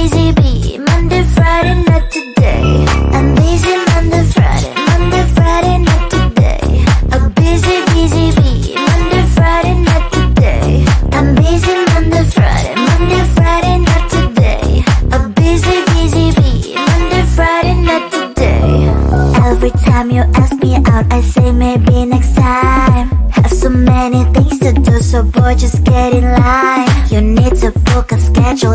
busy, bee, Monday, Friday, not today. I'm busy Monday, Friday, Monday, Friday, not today. A busy, busy bee, Monday, Friday, not today. I'm busy Monday, Friday, Monday, Friday, not today. A busy, busy bee, Monday, Friday, not today. Every time you ask me out, I say maybe next time. Have so many things to do, so boy, just get in line. You need to book a schedule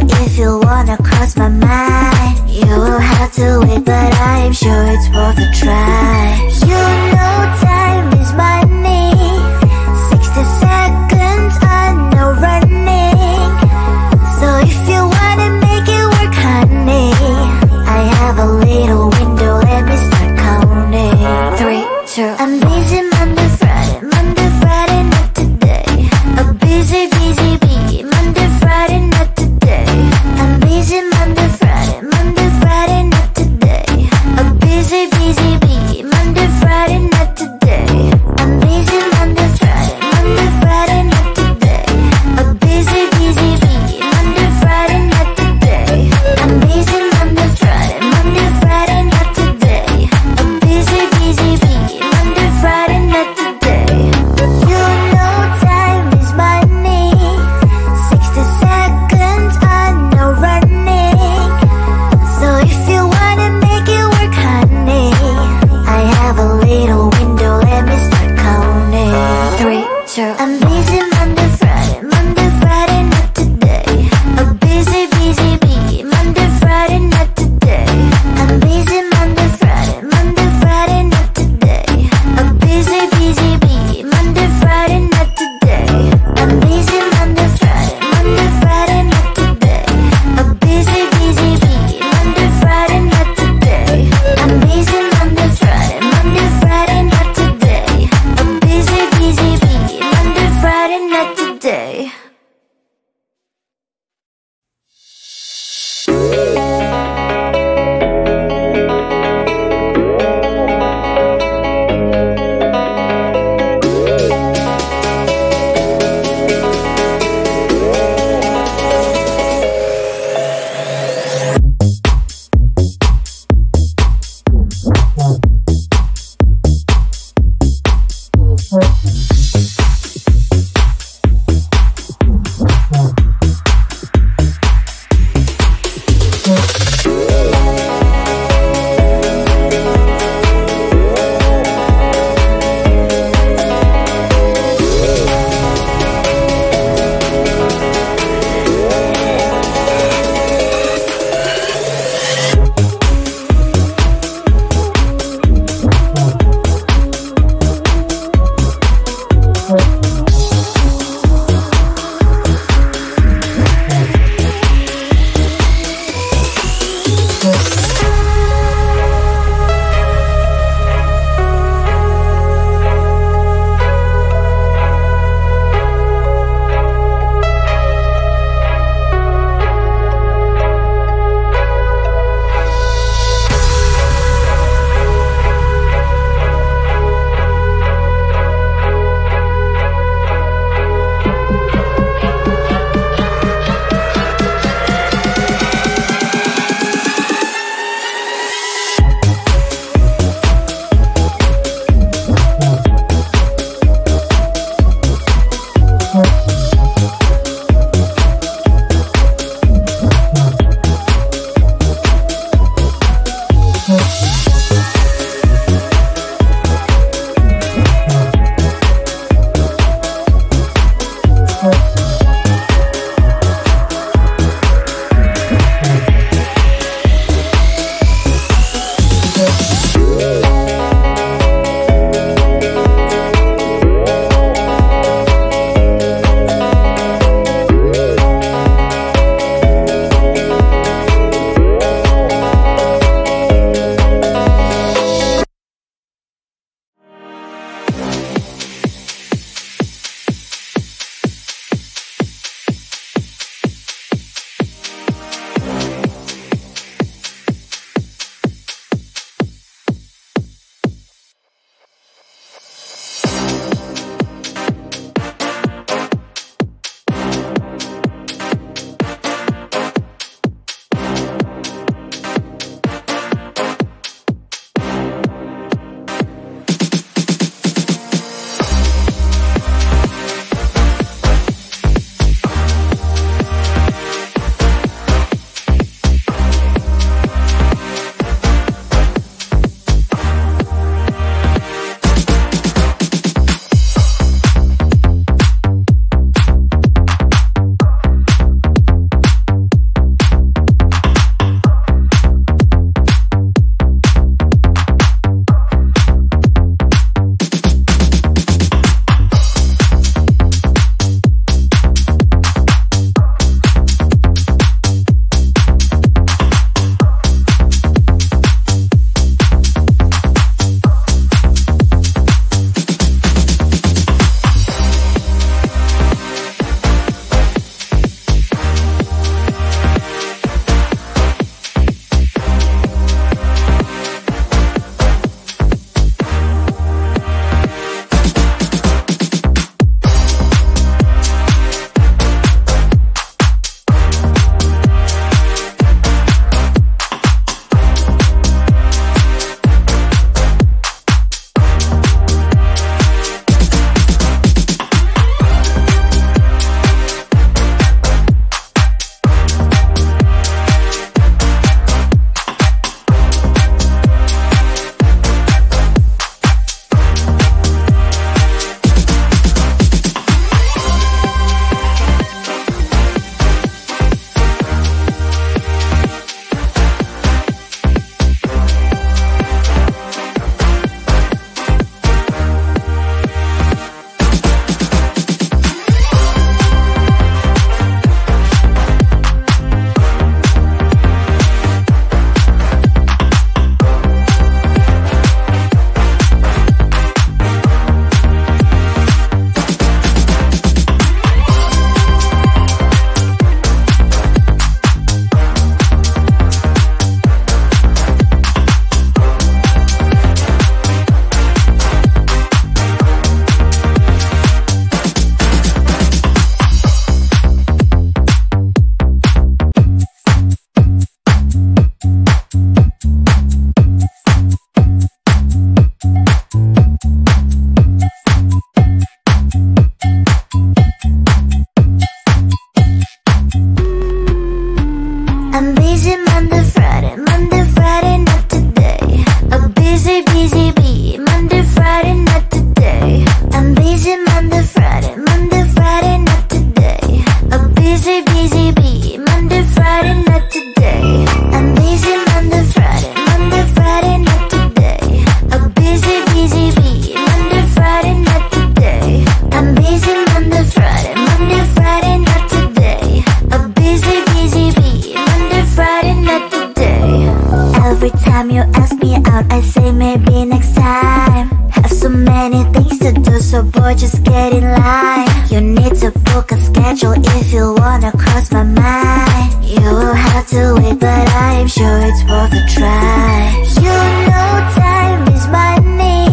things to do, so boy, just get in line. You need to book a schedule if you wanna cross my mind. You will have to wait, but I'm sure it's worth a try. You know time is money.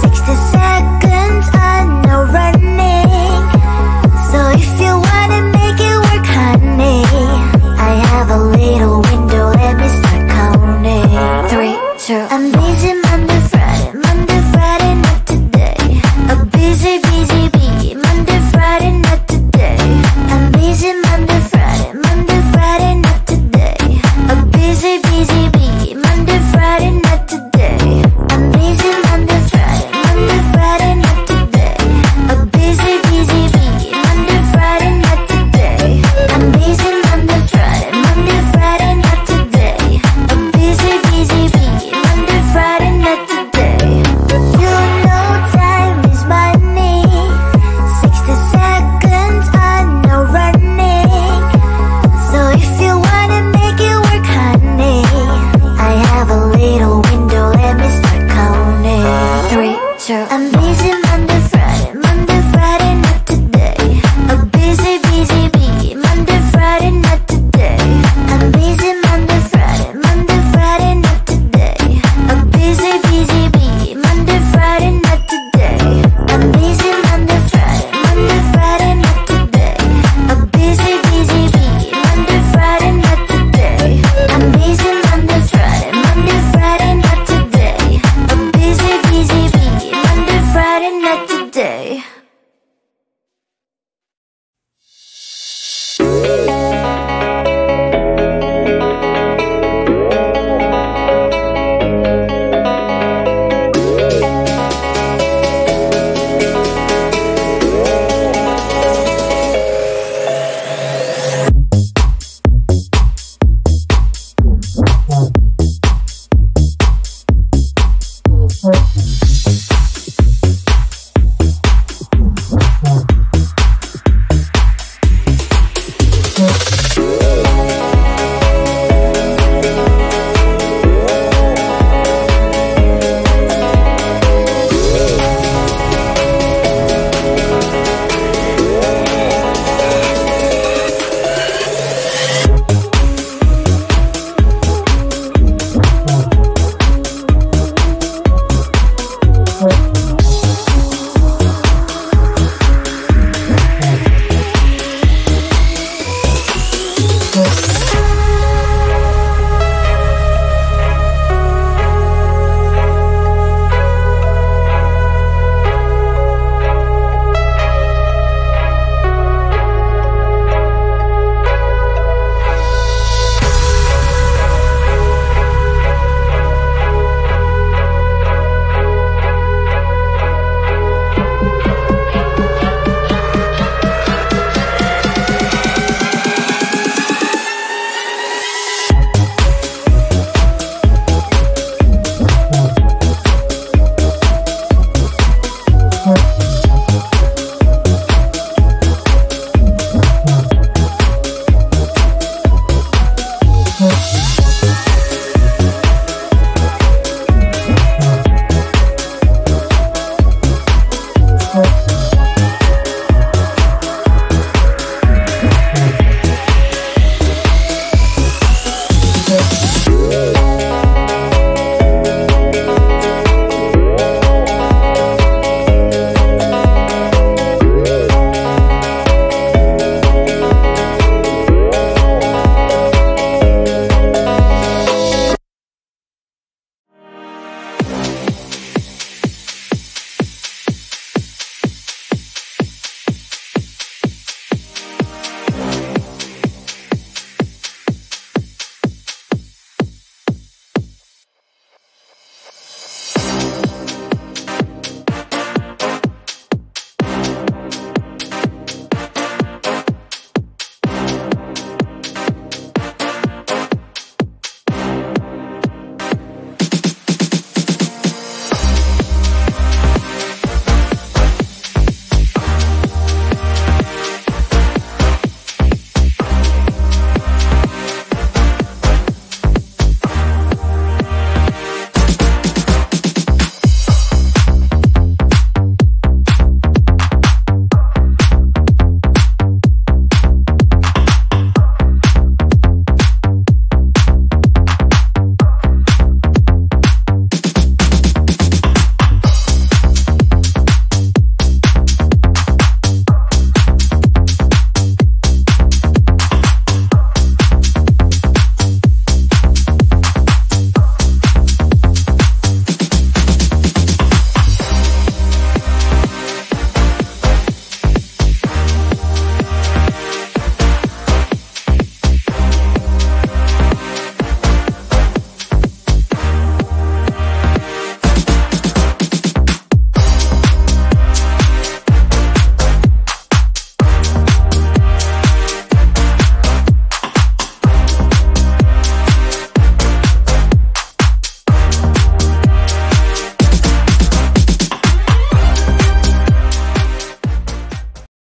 60 seconds are no running. So if you wanna make it work, honey, I have a little window, let me start counting. Three, two, one.